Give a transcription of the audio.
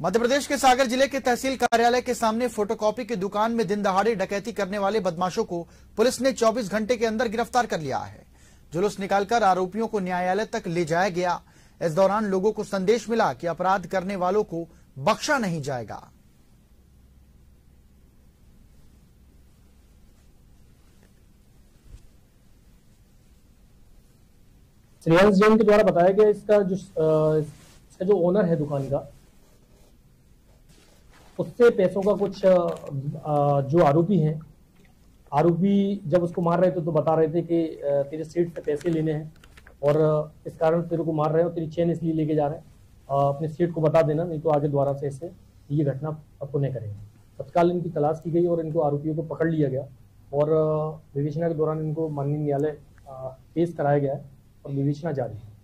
मध्य प्रदेश के सागर ज़िले के तहसील कार्यालय के सामने फोटोकॉपी की दुकान में दिन दहाड़े डकैती करने वाले बदमाशों को पुलिस ने 24 घंटे के अंदर गिरफ़्तार कर लिया है। जुलूस निकालकर आरोपियों को न्यायालय तक ले जाया गया। इस दौरान लोगों को संदेश मिला कि अपराध करने वालों को बख्शा नहीं जाएगा। जैन के द्वारा बताया गया इसका जो इसका जो ओनर है दुकान का उससे पैसों का कुछ जो आरोपी हैं, आरोपी जब उसको मार रहे थे तो बता रहे थे कि तेरे सीट से पैसे लेने हैं और इस कारण तेरे को मार रहे हैं और तेरी चेन इसलिए लेके जा रहे हैं। अपने सीट को बता देना, नहीं तो आगे दोबारा से इससे ये घटना आपको नहीं करेंगे। तत्काल इनकी तलाश की गई और इनको आरोपियों को पकड़ लिया गया और विवेचना के दौरान इनको माननीय न्यायालय पेश कराया गया है और विवेचना जारी है।